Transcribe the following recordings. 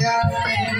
Yeah.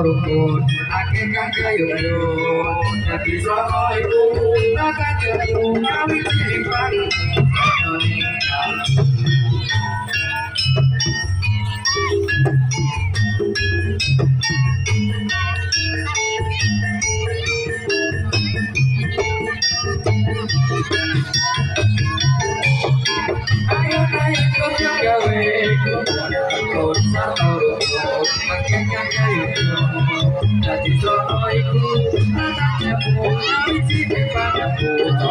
rukun Akeh kang kayu Nabi Sallallahu I got you. Now we can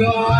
God.